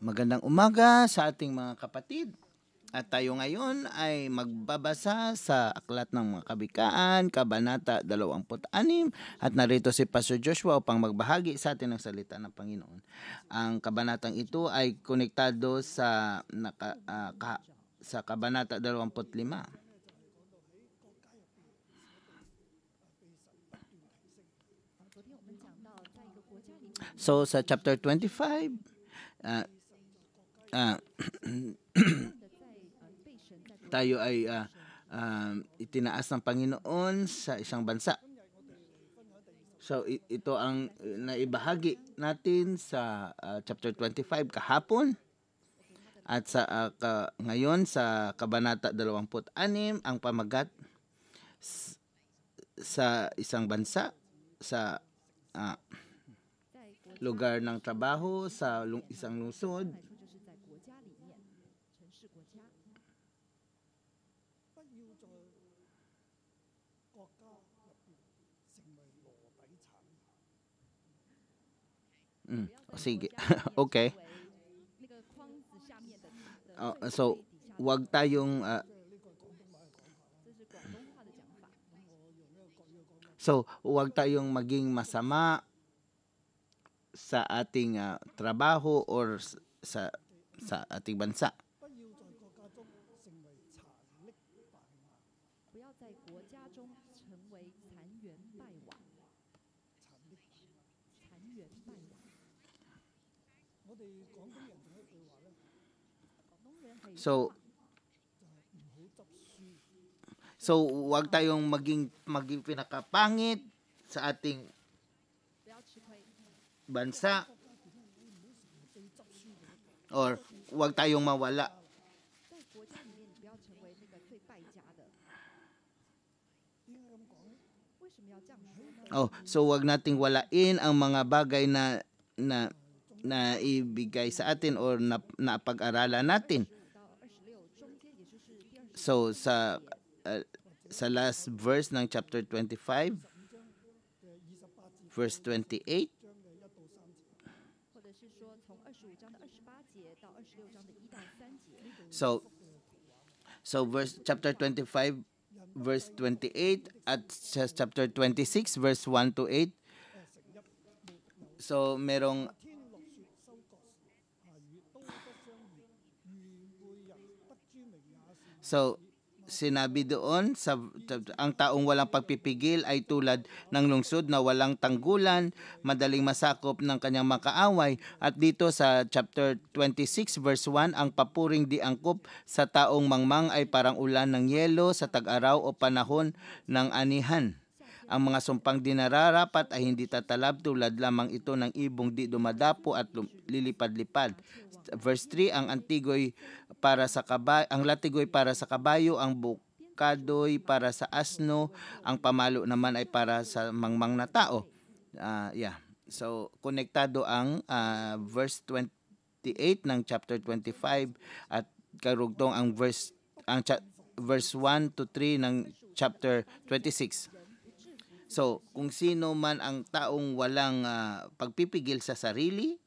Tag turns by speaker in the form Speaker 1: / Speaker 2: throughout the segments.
Speaker 1: Magandang umaga sa ating mga kapatid. At tayo ngayon ay magbabasa sa Aklat ng mga Kabikaan, Kabanata 26. At narito si Pastor Joshua upang magbahagi sa atin ng salita ng Panginoon. Ang kabanatang ito ay konektado sa, naka, uh, ka, sa Kabanata 25. So sa chapter 25, uh, uh, tayo ay uh, uh, itinaas ng Panginoon sa isang bansa. So ito ang naibahagi natin sa uh, chapter 25 kahapon at sa uh, ka, ngayon sa kabanata 26 ang pamagat sa isang bansa sa uh, lugar ng trabaho sa isang lungsod Mm. Sige. okay. Uh, so, wag tayong uh, So, wag tayong maging masama sa ating uh, trabaho or sa sa ating bansa. So, So, wag tayong maging maging pinakapangit sa ating bansa or wag tayong mawala. Oh, so wag nating walain ang mga bagay na na na ibigay sa atin or na, na pag-aralan natin. So sa uh, sa last verse ng chapter 25 verse 28 So so verse chapter 25 verse 28 at chapter 26 verse 1 to 8 So merong So, sinabi doon sa ang taong walang pagpipigil ay tulad ng lungsod na walang tanggulan, madaling masakop ng kanyang makaaway at dito sa chapter 26 verse 1 ang papuring di angkop sa taong mangmang ay parang ulan ng yelo sa tag-araw o panahon ng anihan. Ang mga sumpang dinararapat ay hindi tatalab tulad lamang ito ng ibong di dumadapo at lilipad-lipad verse 3 ang antigoy para sa kabayo ang latigoy para sa kabayo ang bukadoy para sa asno ang pamalo naman ay para sa mangmang na tao. Uh, yeah. So konektado ang uh, verse 28 ng chapter 25 at karugtong ang verse ang cha- verse 1 to 3 ng chapter 26 So, kung sino man ang taong walang uh, pagpipigil sa sarili,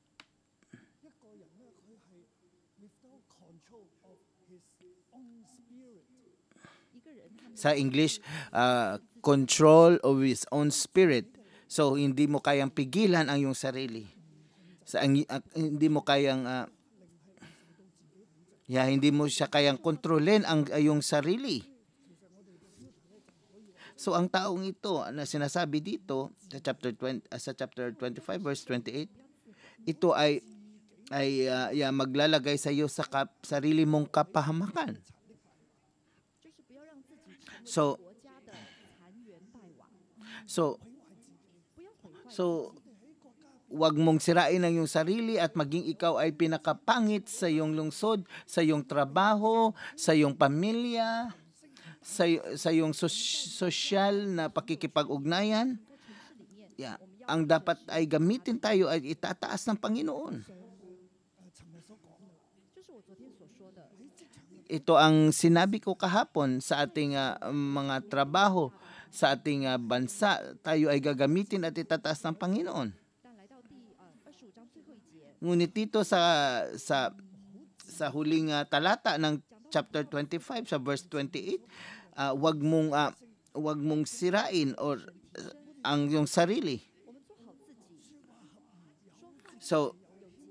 Speaker 1: sa English, uh, control of his own spirit. So, hindi mo kayang pigilan ang iyong sarili. Sa, uh, hindi mo kayang, uh, yeah, hindi mo siya kayang kontrolin ang iyong sarili. So ang taong ito na sinasabi dito sa chapter 20 uh, sa chapter 25 verse 28 ito ay ay uh, yeah, maglalagay sa iyo sa kap, sarili mong kapahamakan. So, so, so, wag mong sirain ang iyong sarili at maging ikaw ay pinakapangit sa iyong lungsod, sa iyong trabaho, sa iyong pamilya, sa, sa iyong sos- social na pakikipag-ugnayan. Yeah. Ang dapat ay gamitin tayo ay itataas ng Panginoon. Ito ang sinabi ko kahapon sa ating uh, mga trabaho sa ating uh, bansa tayo ay gagamitin at itataas ng Panginoon. Ngunit dito sa sa sa huling uh, talata ng chapter 25 sa verse 28, uh, wag mong uh, wag mong sirain or uh, ang yung sarili. So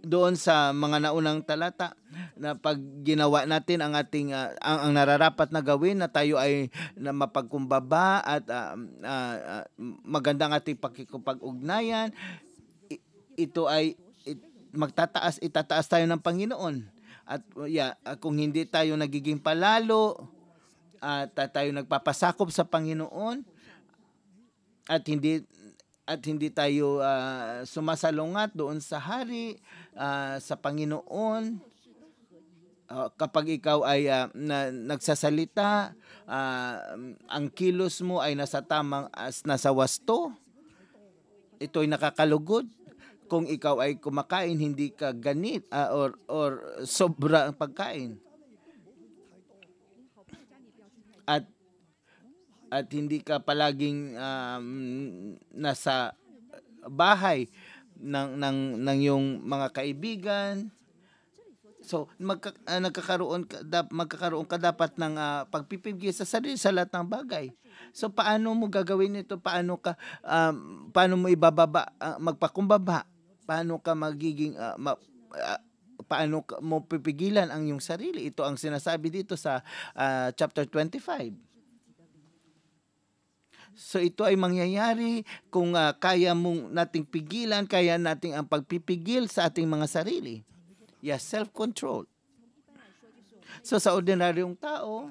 Speaker 1: doon sa mga naunang talata na pag ginawa natin ang ating uh, ang, ang nararapat na gawin na tayo ay na mapagkumbaba at uh, uh, magandang ating pakikipag-ugnayan ito ay it, magtataas itataas tayo ng Panginoon. At yeah, kung hindi tayo nagiging palalo at uh, tayo nagpapasakop sa Panginoon at hindi at hindi tayo uh, sumasalungat doon sa hari uh, sa Panginoon. Uh, kapag ikaw ay uh, na, nagsasalita uh, ang kilos mo ay nasa tamang as nasa wasto ito ay nakakalugod. Kung ikaw ay kumakain hindi ka ganit uh, or or sobra ang pagkain. At at hindi ka palaging um, nasa bahay ng ng ng yung mga kaibigan So magka, uh, nagkakaroon ka da, magkakaroon ka dapat ng uh, pagpipigil sa sarili sa lahat ng bagay. So paano mo gagawin ito? Paano ka um, paano mo ibababa uh, magpakumbaba? Paano ka magiging uh, ma, uh, paano ka, mo pipigilan ang iyong sarili? Ito ang sinasabi dito sa uh, chapter 25. So ito ay mangyayari kung uh, kaya mong nating pigilan, kaya nating ang pagpipigil sa ating mga sarili. Yes, self-control. So sa ordinaryong tao,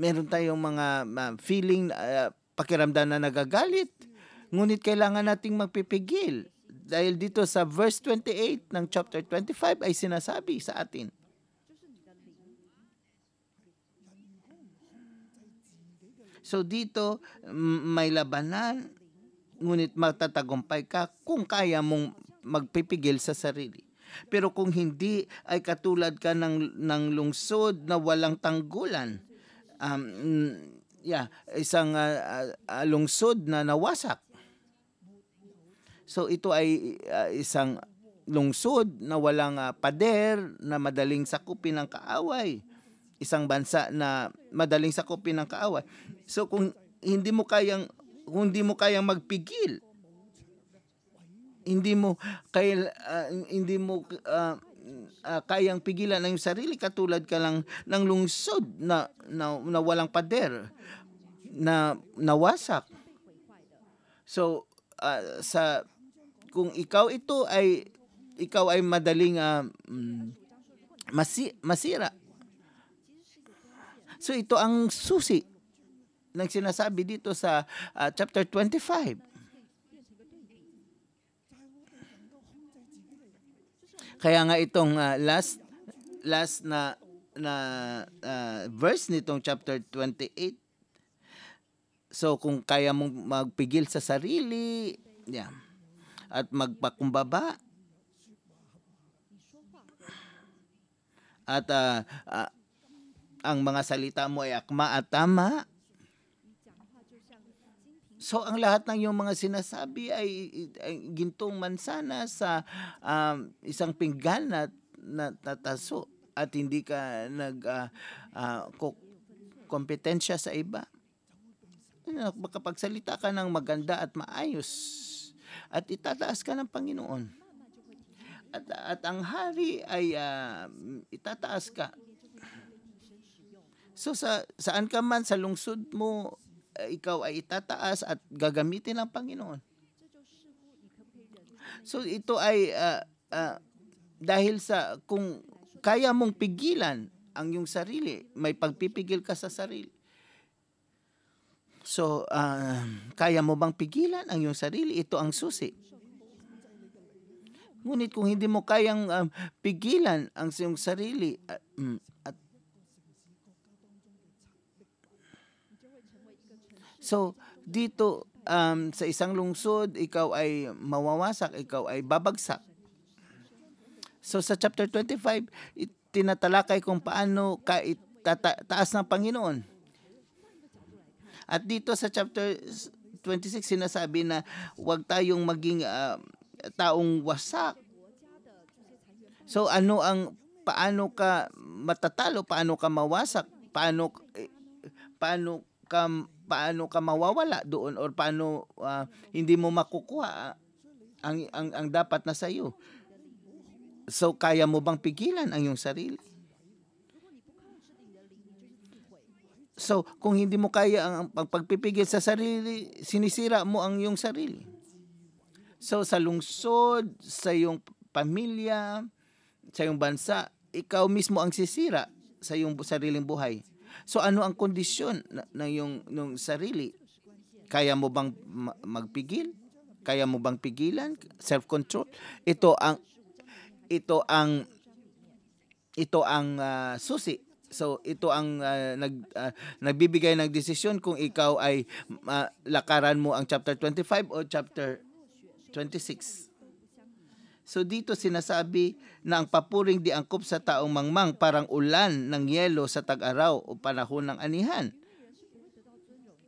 Speaker 1: meron tayong mga feeling, uh, pakiramdam na nagagalit. Ngunit kailangan nating magpipigil. Dahil dito sa verse 28 ng chapter 25 ay sinasabi sa atin, So dito may labanan ngunit matatagumpay ka kung kaya mong magpipigil sa sarili. Pero kung hindi ay katulad ka ng ng lungsod na walang tanggulan. Um, yeah, isang uh, uh, lungsod na nawasak. So ito ay uh, isang lungsod na walang uh, pader na madaling sakupin ng kaaway isang bansa na madaling sakupin ng kaaway. So kung hindi mo kayang kung hindi mo kayang magpigil, hindi mo kay uh, hindi mo uh, uh, kayang pigilan ang sarili katulad ka lang ng lungsod na, na, na walang pader na nawasak. So uh, sa kung ikaw ito ay ikaw ay madaling uh, masi, masira So ito ang susi ng sinasabi dito sa uh, chapter 25. Kaya nga itong uh, last last na na uh, verse nitong chapter 28 So kung kaya mong magpigil sa sarili, yeah, at magpakumbaba at uh, uh, ang mga salita mo ay akma at tama. So ang lahat ng iyong mga sinasabi ay, ay gintong mansana sa um, isang pinggan na natataso at hindi ka nag uh, uh, kompetensya sa iba. Makapagsalita ka ng maganda at maayos at itataas ka ng Panginoon. At, at ang hari ay uh, itataas ka So sa saan ka man sa lungsod mo, uh, ikaw ay itataas at gagamitin ng Panginoon. So ito ay uh, uh, dahil sa kung kaya mong pigilan ang iyong sarili, may pagpipigil ka sa sarili. So, uh, kaya mo bang pigilan ang iyong sarili? Ito ang susi. Ngunit kung hindi mo kayang um, pigilan ang iyong sarili uh, at So, dito um, sa isang lungsod, ikaw ay mawawasak, ikaw ay babagsak. So sa chapter 25, tinatalakay kung paano ka itataas ng Panginoon. At dito sa chapter 26 sinasabi na huwag tayong maging uh, taong wasak. So ano ang paano ka matatalo, paano ka mawasak, paano eh, paano ka paano ka mawawala doon or paano ah, hindi mo makukuha ang ang ang dapat na sa iyo. So kaya mo bang pigilan ang iyong sarili? So, kung hindi mo kaya ang ang pagpipigil sa sarili, sinisira mo ang iyong sarili. So, sa lungsod, sa iyong pamilya, sa iyong bansa, ikaw mismo ang sisira sa iyong sariling buhay. So, ano ang kondisyon ng iyong ng sarili? Kaya mo bang ma- magpigil? Kaya mo bang pigilan? Self-control? Ito ang ito ang ito ang ah, susi. So ito ang ah, nag ah, nagbibigay ng desisyon kung ikaw ay ah, lakaran mo ang chapter 25 o chapter 26. So dito sinasabi na ang papuring di angkop sa taong mangmang parang ulan ng yelo sa tag-araw o panahon ng anihan.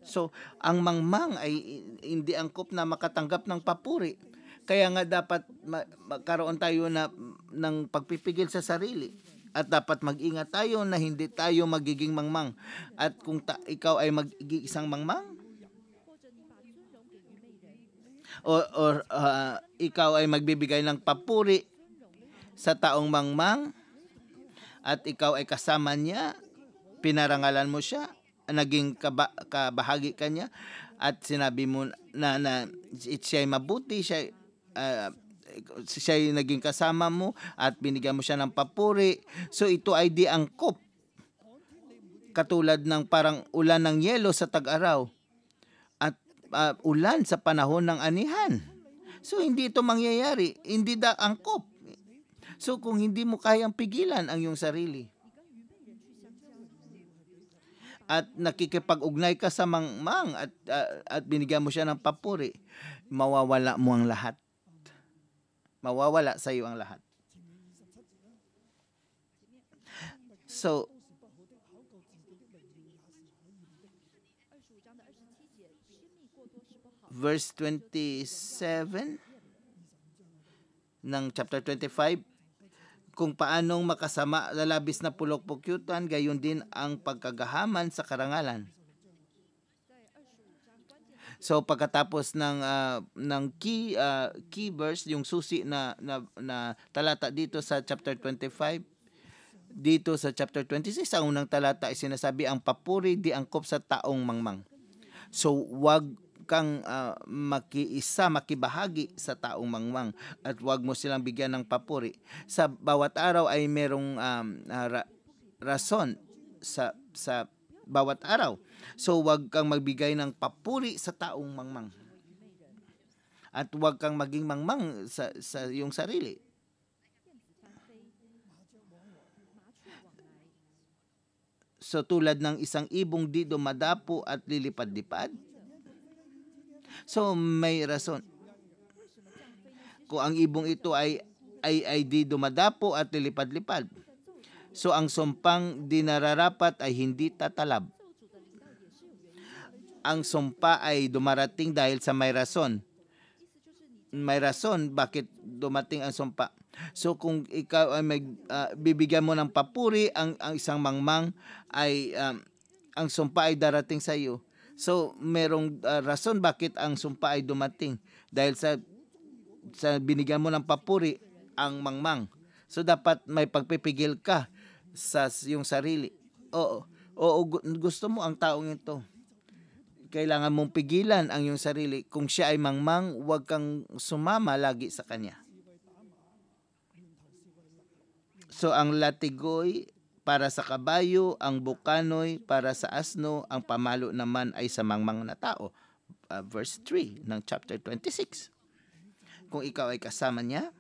Speaker 1: So, ang mangmang ay hindi angkop na makatanggap ng papuri. Kaya nga dapat ma- magkaroon tayo na ng pagpipigil sa sarili. At dapat mag-ingat tayo na hindi tayo magiging mangmang. At kung ta- ikaw ay magiging isang mangmang, o or ah, ikaw ay magbibigay ng papuri sa taong mangmang at ikaw ay kasama niya, pinarangalan mo siya, naging kaba, kabahagi ka niya at sinabi mo na, na siya ay mabuti, siya uh, siya ay naging kasama mo at binigyan mo siya ng papuri. So ito ay di angkop. Katulad ng parang ulan ng yelo sa tag-araw uh, ulan sa panahon ng anihan. So hindi ito mangyayari, hindi da angkop. So kung hindi mo kayang pigilan ang iyong sarili at nakikipag-ugnay ka sa mangmang at uh, at binigyan mo siya ng papuri, mawawala mo ang lahat. Mawawala sa iyo ang lahat. So, verse 27 ng chapter 25 kung paanong makasama lalabis na pulok-pukyutan gayon din ang pagkagahaman sa karangalan. So pagkatapos ng ah, ng key ah, key verse yung susi na, na na talata dito sa chapter 25 dito sa chapter 26 ang unang talata ay sinasabi ang papuri di angkop sa taong mangmang. So wag kang ah, makiisa, makibahagi sa taong mangmang at wag mo silang bigyan ng papuri. Sa bawat araw ay merong um, ah, ra- rason sa sa bawat araw. So wag kang magbigay ng papuri sa taong mangmang. At wag kang maging mangmang sa sa iyong sarili. So tulad ng isang ibong di dumadapo at lilipad-lipad. So may rason. Kung ang ibong ito ay ay ay di dumadapo at lilipad-lipad. So ang sumpang di nararapat ay hindi tatalab. Ang sumpa ay dumarating dahil sa may rason. May rason bakit dumating ang sumpa. So kung ikaw ay mag, ah, bibigyan mo ng papuri ang, ang isang mangmang ay um, ang sumpa ay darating sa iyo. So merong ah, rason bakit ang sumpa ay dumating dahil sa sa binigyan mo ng papuri ang mangmang. So dapat may pagpipigil ka sa iyong sarili. Oo. Oo, gu- gusto mo ang taong ito. Kailangan mong pigilan ang iyong sarili. Kung siya ay mangmang, huwag kang sumama lagi sa kanya. So ang latigoy para sa kabayo, ang bukanoy para sa asno, ang pamalo naman ay sa mangmang na tao. Uh, verse 3 ng chapter 26. Kung ikaw ay kasama niya,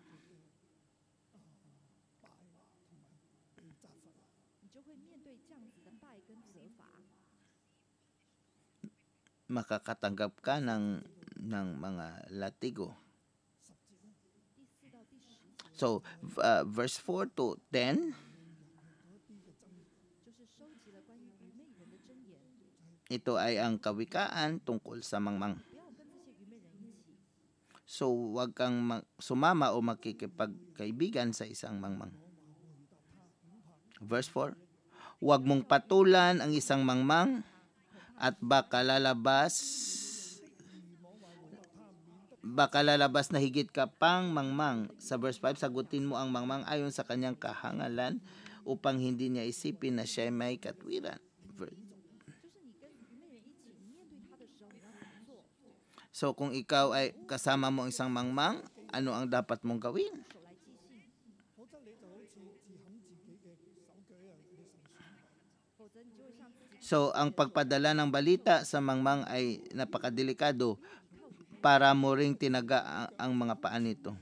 Speaker 1: makakatanggap ka ng ng mga latigo. So, uh, verse 4 to 10, Ito ay ang kawikaan tungkol sa mangmang. So, huwag kang sumama o makikipagkaibigan sa isang mangmang. Verse 4, Huwag mong patulan ang isang mangmang at baka lalabas baka lalabas na higit ka pang mangmang. Sa verse 5, sagutin mo ang mangmang ayon sa kanyang kahangalan upang hindi niya isipin na siya may katwiran. So kung ikaw ay kasama mo isang mangmang, ano ang dapat mong gawin? So ang pagpadala ng balita sa mangmang ay napakadelikado para mo ring tinaga ang, ang mga paa nito.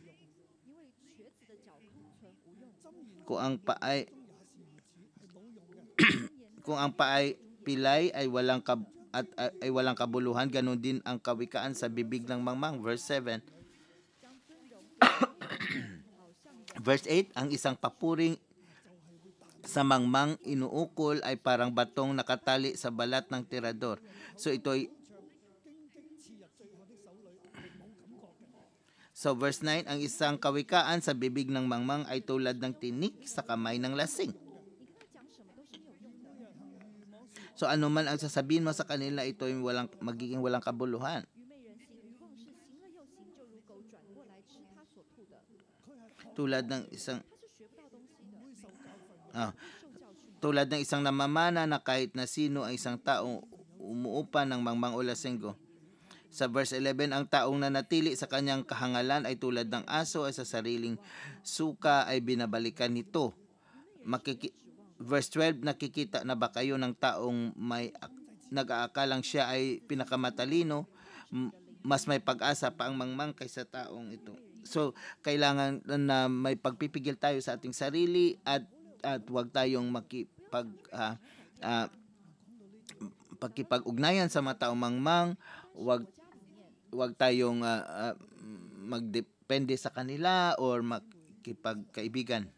Speaker 1: Kung ang paa ay kung ang paa ay pilay ay walang kab- at ah, ay walang kabuluhan. Ganon din ang kawikaan sa bibig ng mangmang. Verse 7. Verse 8, ang isang papuring sa mangmang inuukol ay parang batong nakatali sa balat ng tirador. So ito ay So verse 9, ang isang kawikaan sa bibig ng mangmang ay tulad ng tinik sa kamay ng lasing. So ano man ang sasabihin mo sa kanila, ito ay walang, magiging walang kabuluhan. Tulad ng isang ah, tulad ng isang namamana na kahit na sino ang isang tao umuupa ng mangmang olasengo. Sa verse 11, ang taong nanatili sa kanyang kahangalan ay tulad ng aso ay sa sariling suka ay binabalikan nito. Makiki- verse 12, nakikita na ba kayo ng taong may ak- nag-aakalang siya ay pinakamatalino, mas may pag-asa pa ang mangmang kaysa taong ito. So, kailangan na may pagpipigil tayo sa ating sarili at at wag tayong makipag ah, ah, pagkipag-ugnayan sa mga taong mangmang, wag wag tayong ah, ah, magdepende sa kanila or makipagkaibigan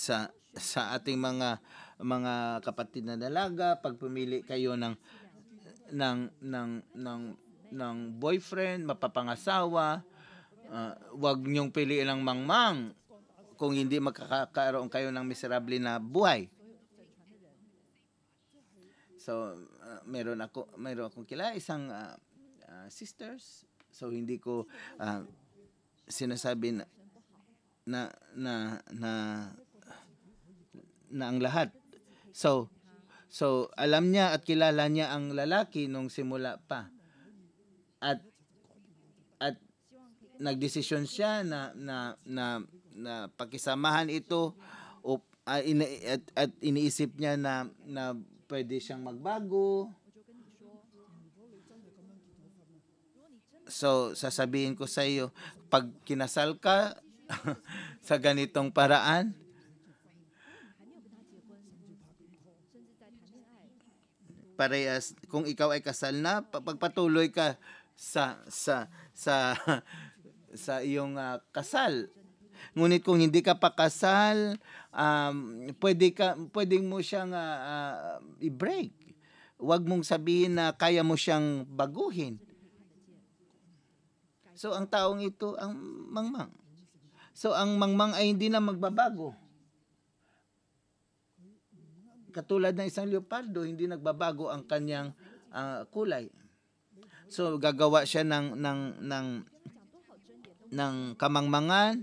Speaker 1: sa sa ating mga mga kapatid na dalaga pag pumili kayo ng ng ng ng ng boyfriend, mapapangasawa, ah, wag niyong piliin ng mangmang kung hindi magkakaroon kayo ng miserable na buhay. So, ah, meron ako meron akong kilala isang ah, ah, sisters. So hindi ko ah, sinasabi na na na na na ang lahat. So so alam niya at kilala niya ang lalaki nung simula pa. At at nagdesisyon siya na na na na pakisamahan ito o ah, ina- at, at iniisip niya na na pwede siyang magbago. So, sasabihin ko sa iyo, pag kinasal ka sa ganitong paraan, parehas. Kung ikaw ay kasal na pa- pagpatuloy ka sa sa sa sa iyong ah, kasal. Ngunit kung hindi ka pa kasal um, pwede ka pwedeng mo siyang ah, ah, i-break. Wag mong sabihin na kaya mo siyang baguhin. So ang taong ito ang mangmang. So ang mangmang ay hindi na magbabago katulad ng isang leopardo, hindi nagbabago ang kanyang uh, kulay. So gagawa siya ng ng ng ng kamangmangan.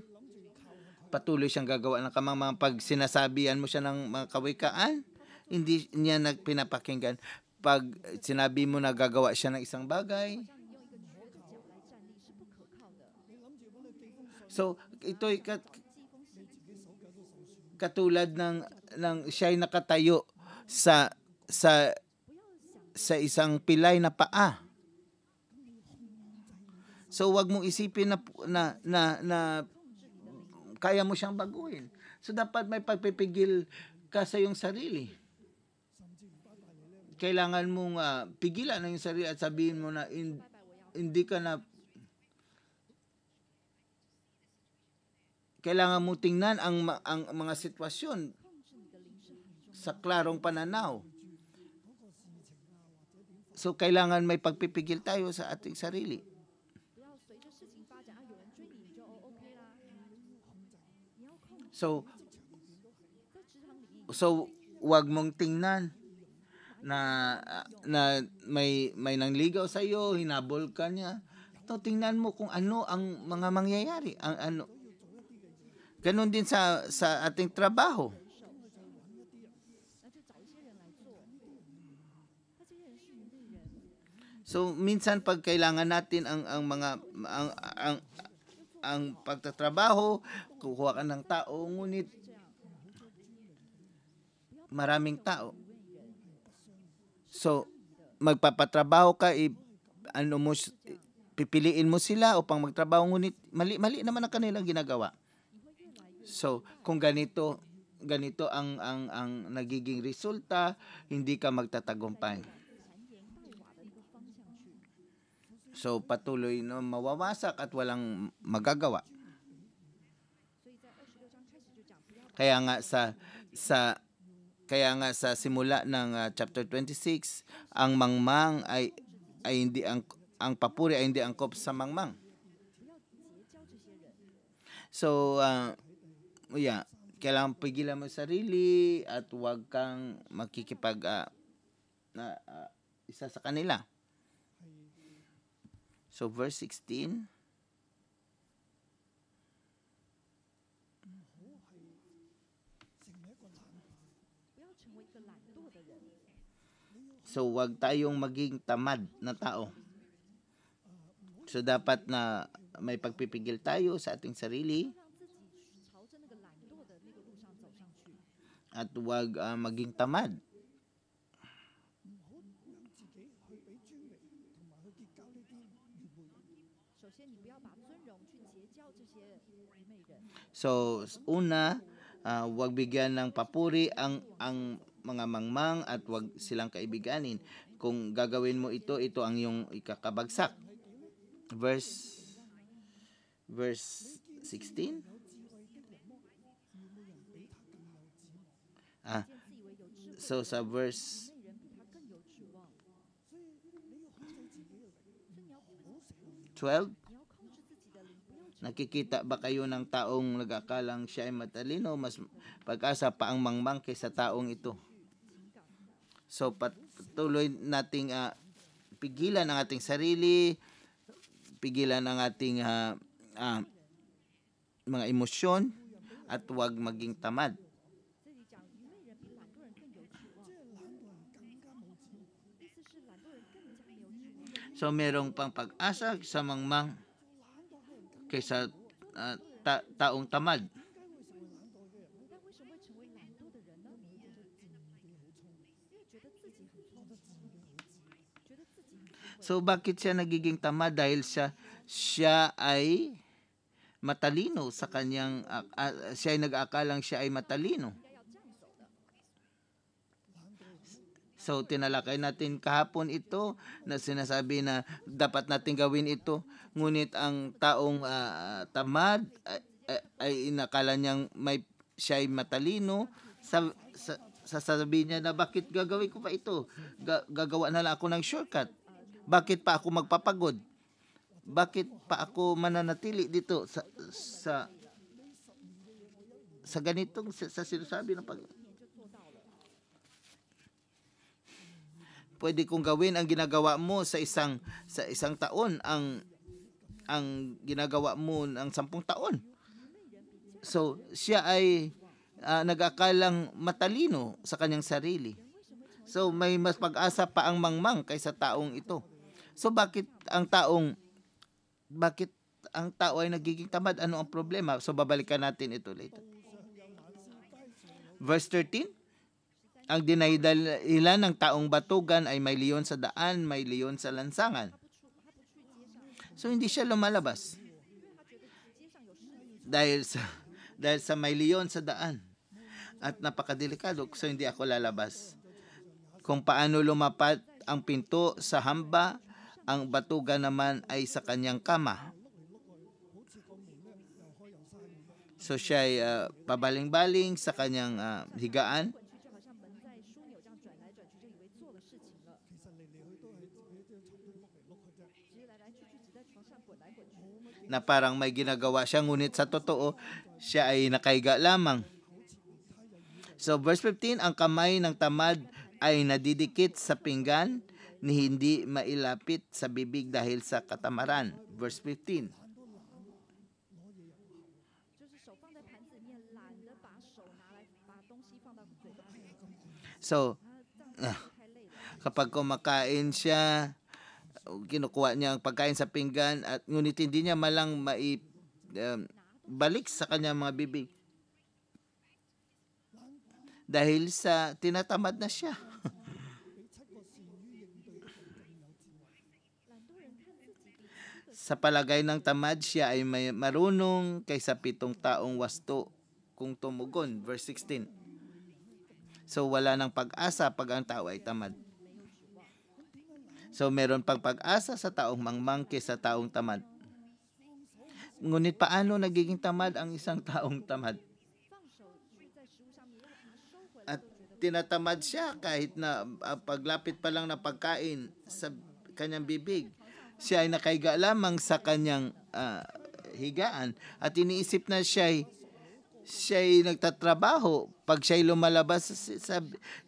Speaker 1: Patuloy siyang gagawa ng kamangmangan pag sinasabihan mo siya ng mga kawikaan, hindi niya nagpinapakinggan. Pag sinabi mo na gagawa siya ng isang bagay, So, ito'y kat- katulad ng ng siya ay nakatayo sa sa sa isang pilay na paa. So wag mong isipin na na na, na kaya mo siyang baguhin. So dapat may pagpipigil ka sa iyong sarili. Kailangan mong uh, pigilan ang iyong sarili at sabihin mo na
Speaker 2: in,
Speaker 1: hindi ka na kailangan mo tingnan ang ang mga sitwasyon sa klarong pananaw. So kailangan may pagpipigil tayo sa ating sarili. So so wag mong tingnan na na may may nangligaw sa iyo, hinabol ka niya. To tingnan mo kung ano ang mga mangyayari, ang ano. Ganon din sa sa ating trabaho So minsan pag kailangan natin ang ang mga ang ang ang pagtatrabaho, kukuha ka ng tao ngunit maraming tao. So magpapatrabaho ka i, ano mo pipiliin mo sila upang magtrabaho ngunit mali mali naman ang kanilang ginagawa. So kung ganito ganito ang ang ang nagiging resulta, hindi ka magtatagumpay. So patuloy na mawawasak at walang magagawa. Kaya nga sa sa kaya nga sa simula ng uh, chapter 26, ang mangmang ay ay hindi ang ang papuri ay hindi angkop sa mangmang. So uh, yeah, kailangan pigilan mo sarili at huwag kang makikipag uh, na, uh, isa sa kanila. So verse 16. So wag tayong maging tamad na tao. So dapat na may pagpipigil tayo sa ating sarili. At wag uh, maging tamad. So, una, ah, uh, wag bigyan ng papuri ang ang mga mangmang at wag silang kaibiganin. Kung gagawin mo ito, ito ang iyong ikakabagsak. Verse verse 16. Ah. So sa verse 12? Nakikita ba kayo ng taong nagakalang siya ay matalino? Mas pag-asa pa ang mangmang kaysa taong ito. So patuloy nating uh, pigilan ang ating sarili, pigilan ang ating uh, uh, mga emosyon at huwag maging tamad. So merong pang pag-asa sa mangmang kaysa uh, ta- taong tamad. So bakit siya nagiging tamad dahil siya siya ay matalino sa kanyang uh, uh, siya ay nag-aakalang siya ay matalino. So tinalakay natin kahapon ito na sinasabi na dapat natin gawin ito ngunit ang taong ah, tamad ay, ay, inakala niyang may siya ay matalino sa, sa sasabihin niya na bakit gagawin ko pa ito? Ga- gagawa na lang ako ng shortcut. Bakit pa ako magpapagod? Bakit pa ako mananatili dito sa sa sa ganitong sa, sa sinasabi ng pag pwede kong gawin ang ginagawa mo sa isang sa isang taon ang ang ginagawa mo ng sampung taon. So, siya ay ah, nag-akalang matalino sa kanyang sarili. So, may mas pag-asa pa ang mangmang kaysa taong ito. So, bakit ang taong bakit ang tao ay nagiging tamad? Ano ang problema? So, babalikan natin ito later. Verse 13, ang dinaydalan ng taong batugan ay may leon sa daan, may leon sa lansangan. So hindi siya lumalabas. Dahil sa dahil sa may leon sa daan. At napakadelikado, so hindi ako lalabas. Kung paano lumapat ang pinto sa hamba, ang batugan naman ay sa kanyang kama. So siya ay uh, pabaling-baling sa kanyang uh, higaan na parang may ginagawa siya ngunit sa totoo siya ay nakaiga lamang. So verse 15, ang kamay ng tamad ay nadidikit sa pinggan ni hindi mailapit sa bibig dahil sa katamaran. Verse 15. So,
Speaker 2: ah,
Speaker 1: kapag kumakain siya, kinukuha niya ang pagkain sa pinggan at ngunit hindi niya malang mai um, balik sa kanyang mga bibig dahil sa tinatamad na siya. sa palagay ng tamad siya ay may marunong kaysa pitong taong wasto kung tumugon. Verse 16. So wala ng pag-asa pag ang tao ay tamad. So meron pang pag-asa sa taong mangmangke sa taong tamad. Ngunit paano nagiging tamad ang isang taong tamad? At tinatamad siya kahit na uh, paglapit pa lang na pagkain sa kanyang bibig. Siya ay nakaiga lamang sa kanyang uh, higaan at iniisip na siya ay siya'y nagtatrabaho pag siya'y lumalabas sa, sa,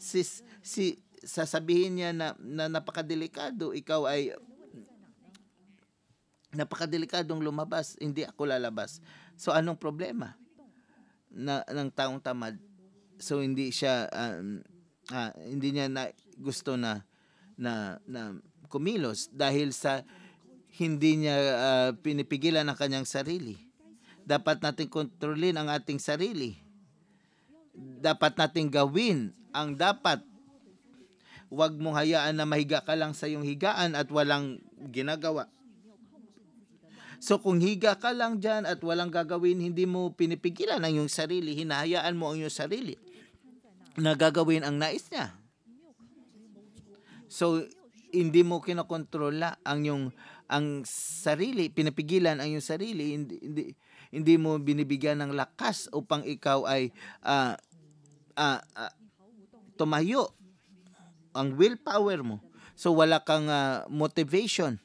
Speaker 1: si, si, sasabihin niya na, na napakadelikado ikaw ay napakadelikadong lumabas hindi ako lalabas so anong problema na ng taong tamad so hindi siya um, ah, hindi niya na gusto na na na kumilos dahil sa hindi niya ah, pinipigilan ang kanyang sarili. Dapat nating kontrolin ang ating sarili. Dapat nating gawin ang dapat. Huwag mong hayaan na mahiga ka lang sa iyong higaan at walang ginagawa. So kung higa ka lang dyan at walang gagawin, hindi mo pinipigilan ang iyong sarili, hinahayaan mo ang iyong sarili na gagawin ang nais niya. So hindi mo kinokontrola ang yung ang sarili, pinipigilan ang iyong sarili, hindi, hindi, hindi mo binibigyan ng lakas upang ikaw ay ah, ah, ah, tumayo ang willpower mo. So wala kang uh, motivation.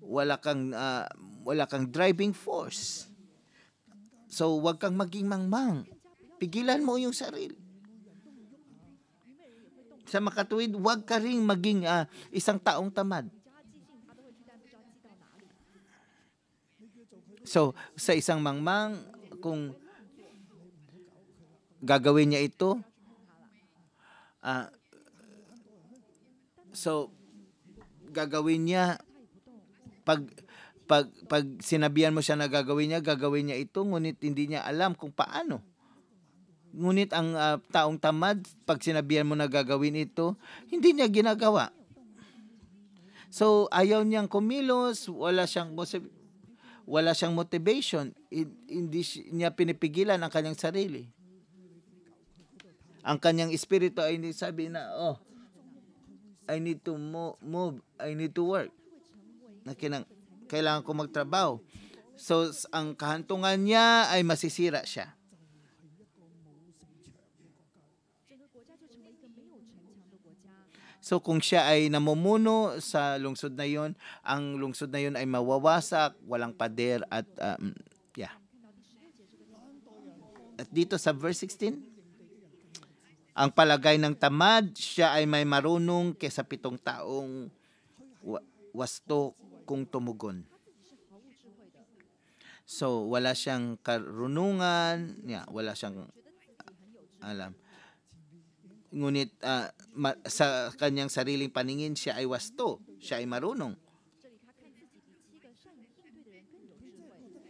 Speaker 1: Wala kang uh, wala kang driving force. So wag kang maging mangmang. Pigilan mo yung sarili. Sa makatuwid, wag ka ring maging uh, isang taong tamad. So, sa isang mangmang, kung gagawin niya ito, uh, so, gagawin niya, pag, pag, pag sinabihan mo siya na gagawin niya, gagawin niya ito, ngunit hindi niya alam kung paano. Ngunit ang ah, taong tamad, pag sinabihan mo na gagawin ito, hindi niya ginagawa. So, ayaw niyang kumilos, wala siyang wala siyang motivation, hin- hindi niya pinipigilan ang kanyang sarili. Ang kanyang espiritu ay hindi sabi na, oh, I need to mo- move, I need to work. Na kailangan ko magtrabaho. So, ang kahantungan niya ay masisira siya. So kung siya ay namumuno sa lungsod na yon, ang lungsod na yon ay mawawasak, walang pader at um, yeah. At dito sa verse 16, ang palagay ng tamad, siya ay may marunong kesa pitong taong wasto kung tumugon. So, wala siyang karunungan, yeah, wala siyang ah, alam. Ngunit uh, sa kanyang sariling paningin, siya ay wasto, siya ay marunong.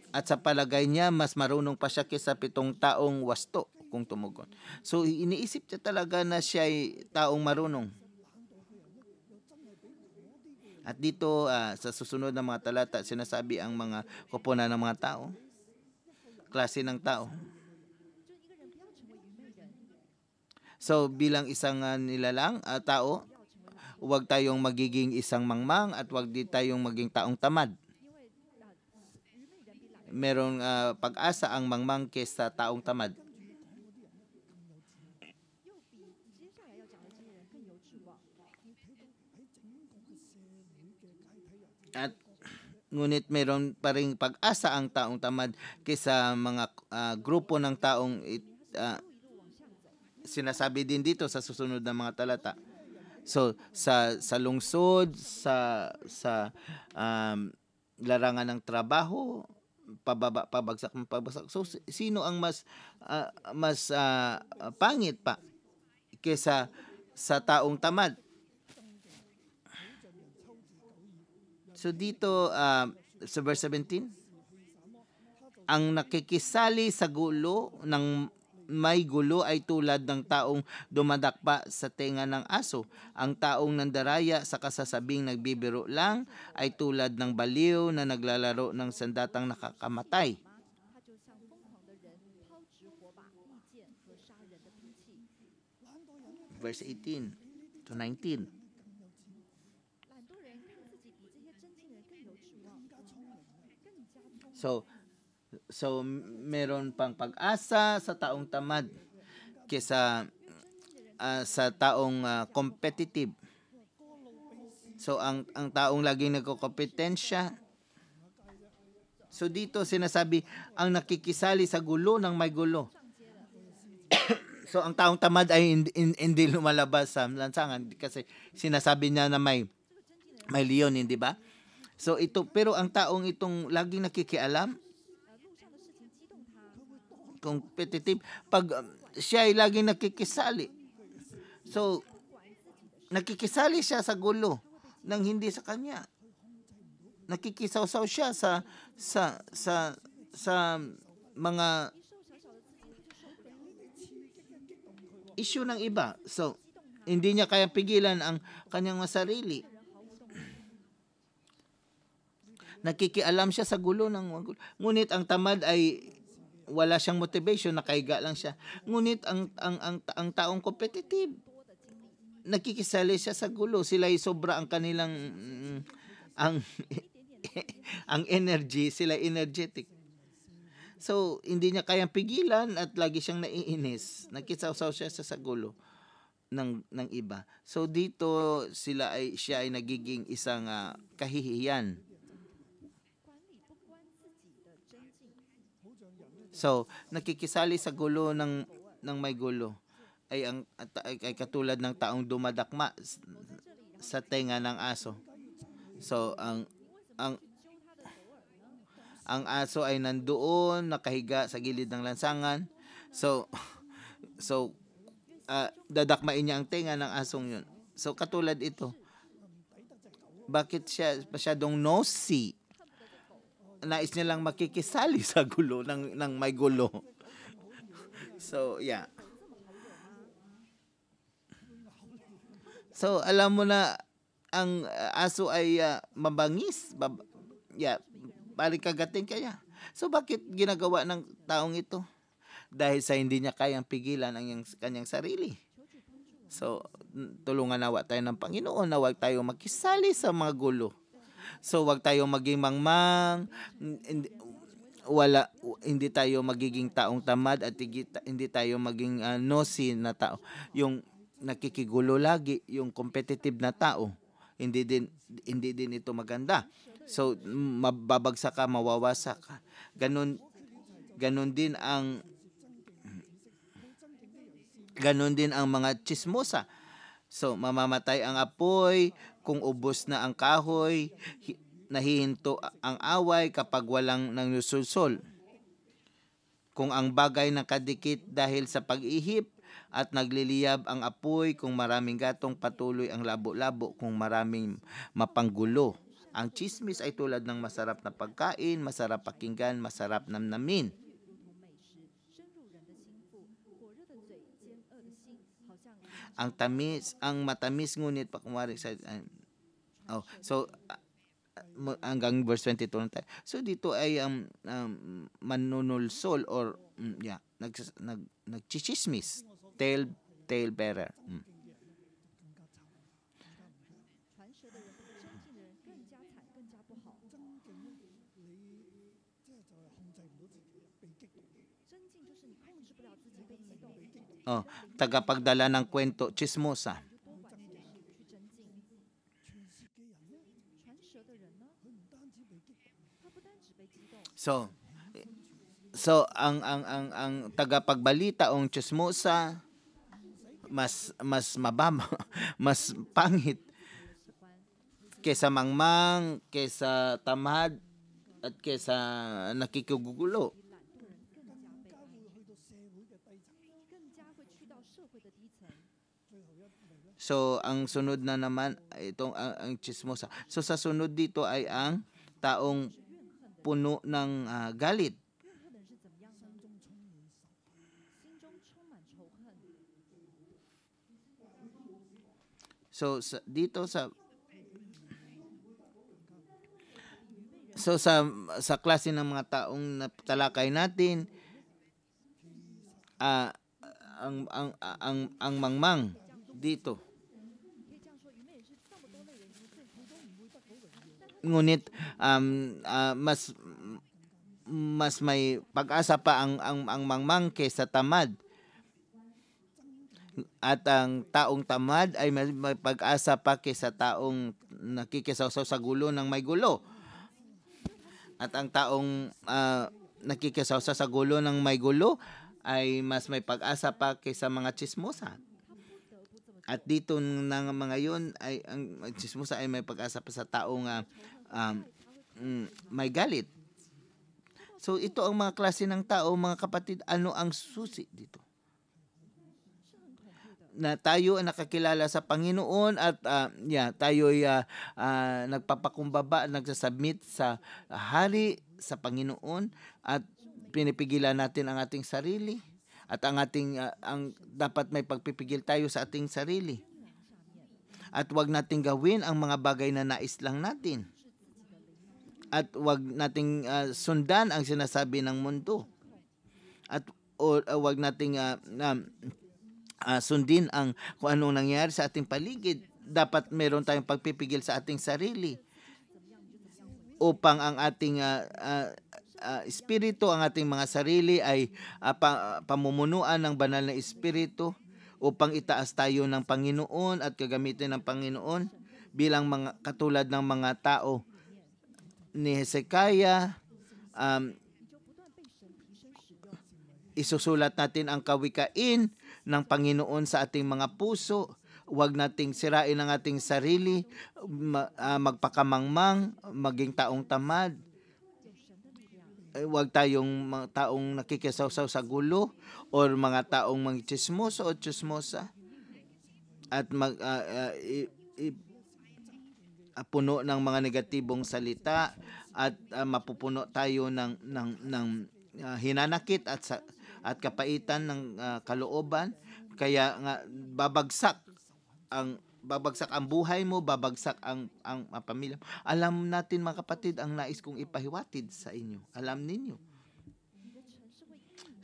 Speaker 1: At sa palagay niya, mas marunong pa siya kaysa pitong taong wasto kung tumugon. So iniisip niya talaga na siya ay taong marunong. At dito uh, sa susunod na mga talata, sinasabi ang mga kupuna ng mga tao, klase ng tao. So bilang isang uh, nilalang uh, tao, huwag tayong magiging isang mangmang at huwag di tayong maging taong tamad. Merong uh, pag-asa ang mangmang kesa taong tamad. At ngunit mayroon pa ring pag-asa ang taong tamad kaysa mga ah, grupo ng taong it, ah, sinasabi din dito sa susunod na mga talata. So sa sa lungsod, sa sa um, larangan ng trabaho, pababa pabagsak pabagsak. So si- sino ang mas ah, mas ah, pangit pa kaysa sa taong tamad? So dito uh, sa verse 17, ang nakikisali sa gulo ng may gulo ay tulad ng taong dumadakpa sa tenga ng aso. Ang taong nandaraya sa kasasabing nagbibiro lang ay tulad ng baliw na naglalaro ng sandatang nakakamatay. Verse 18 to 19. So, so meron pang pag-asa sa taong tamad kesa ah, sa taong ah, competitive. So ang ang taong laging nagkokompetensya So dito sinasabi ang nakikisali sa gulo ng may gulo. so ang taong tamad ay hindi, hindi lumalabas sa lansangan kasi sinasabi niya na may may leon, hindi ba? So ito, pero ang taong itong laging nakikialam, competitive, pag um, siya ay laging nakikisali. So, nakikisali siya sa gulo nang hindi sa kanya. Nakikisawsaw siya sa sa sa sa mga issue ng iba. So, hindi niya kaya pigilan ang kanyang sarili Nakikialam siya sa gulo ng gulo. Ngunit ang tamad ay wala siyang motivation, nakahiga lang siya. Ngunit ang ang ang, ang taong competitive, nakikisali siya sa gulo. Sila ay sobra ang kanilang mm, ang ang energy, sila energetic. So, hindi niya kayang pigilan at lagi siyang naiinis. Nakisaw-saw siya sa sagulo ng ng iba. So dito sila ay siya ay nagiging isang ah, kahihiyan. So, nakikisali sa gulo ng ng may gulo ay ang ay, ay katulad ng taong dumadakma sa tenga ng aso. So, ang ang ang aso ay nandoon nakahiga sa gilid ng lansangan. So, so ah, dadakmain niya ang tenga ng asong yun. So, katulad ito. Bakit siya masyadong nosy? Nais niya lang makikisali sa gulo ng ng may gulo. So, yeah. So, alam mo na ang aso ay uh, mabangis. Bab- yeah, balik kagatin kaya. So, bakit ginagawa ng taong ito? Dahil sa hindi niya kayang pigilan ang kanyang sarili. So, tulungan nawa tayo ng Panginoon na huwag tayo makisali sa mga gulo. So, wag tayo maging mangmang, wala hindi tayo magiging taong tamad at hindi, tayo maging uh, nosy na tao. Yung nakikigulo lagi, yung competitive na tao. Hindi din hindi din ito maganda. So mababagsak ka, mawawasak ka. Ganun ganun din ang ganun din ang mga chismosa. So, mamamatay ang apoy, kung ubos na ang kahoy, hi- nahihinto ang away kapag walang nangsusulsol. Kung ang bagay nakadikit dahil sa pag-ihip at nagliliyab ang apoy kung maraming gatong patuloy ang labo-labo kung maraming mapanggulo. Ang chismis ay tulad ng masarap na pagkain, masarap pakinggan, masarap namnamin. Ang tamis, ang matamis ngunit pa kumari sa ah, Oh, so ah, ah, hanggang verse 22 lang tayo. So dito ay um, um manunulsol or mm, yeah, nag nag nagchichismis, tale tale bearer. Mm. Oh, tagapagdala ng kwento, chismosa. So, so ang ang ang ang tagapagbalita ong chismosa mas mas mababa, mas pangit kaysa mangmang, kaysa tamad at
Speaker 2: kaysa nakikigugulo.
Speaker 1: So, ang sunod na naman, itong ang, ang chismosa. So, sa sunod dito ay ang taong puno ng uh, galit. So, sa, dito sa So sa sa klase ng mga taong natalakay natin uh, ang ang ang ang mangmang dito ngunit um, ah, mas mas may pag-asa pa ang ang ang mangmang kaysa tamad. At ang taong tamad ay may, may pag-asa pa kaysa taong nakikisawsaw sa gulo ng may gulo. At ang taong ah, nakikisawsaw sa gulo ng may gulo ay mas may pag-asa pa kaysa mga chismosa. At dito ng mga yun ay ang chismosa ay may pag-asa pa sa taong ah, um, mm, may galit. So ito ang mga klase ng tao, mga kapatid, ano ang susi dito? na tayo ay nakakilala sa Panginoon at ah, yeah, tayo ay ah, ah, nagpapakumbaba, nagsasubmit sa hari sa Panginoon at pinipigilan natin ang ating sarili at ang ating ah, ang dapat may pagpipigil tayo sa ating sarili. At wag nating gawin ang mga bagay na nais lang natin. At wag nating ah, sundan ang sinasabi ng mundo. At o ah, wag nating ah, um, ah, sundin ang kung anong nangyayari sa ating paligid. Dapat meron tayong pagpipigil sa ating sarili upang ang ating ah, ah, ah, espiritu, ang ating mga sarili ay ah, pa- pamumunuan ng banal na espiritu upang itaas tayo ng Panginoon at gagamitin ng Panginoon bilang mga katulad ng mga tao ni Hezekiah um, isusulat natin ang kawikain ng Panginoon sa ating mga puso. Huwag nating sirain ang ating sarili, ah, magpakamangmang, maging taong tamad. Eh, Huwag tayong mga taong nakikisawsaw sa gulo or mga taong mga chismoso o chismosa. At mag, i- ah, puno ng mga negatibong salita at ah, mapupuno tayo ng ng ng ah, hinanakit at sa at kapaitan ng ah, kalooban kaya nga babagsak ang babagsak ang buhay mo, babagsak ang ang, ang pamilya. Alam natin mga kapatid ang nais kong ipahiwatid sa inyo. Alam ninyo.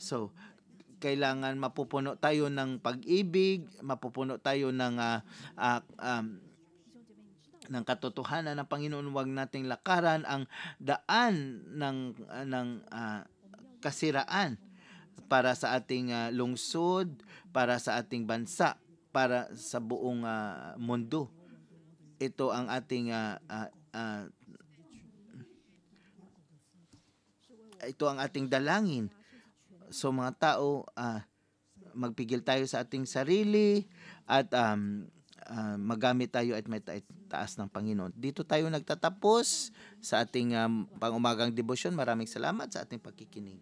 Speaker 1: So, kailangan mapupuno tayo ng pag-ibig, mapupuno tayo ng ah, ah, um, ng katotohanan ng Panginoon, huwag nating lakaran ang daan ng ng ah, kasiraan para sa ating ah, lungsod, para sa ating bansa, para sa buong ah, mundo. Ito ang ating ah, ah, ito ang ating dalangin. So mga tao, ah, magpigil tayo sa ating sarili at um, ah, magamit tayo at may ta- taas ng Panginoon. Dito tayo nagtatapos sa ating um, pangumagang debosyon. Maraming salamat sa ating pagkikinig.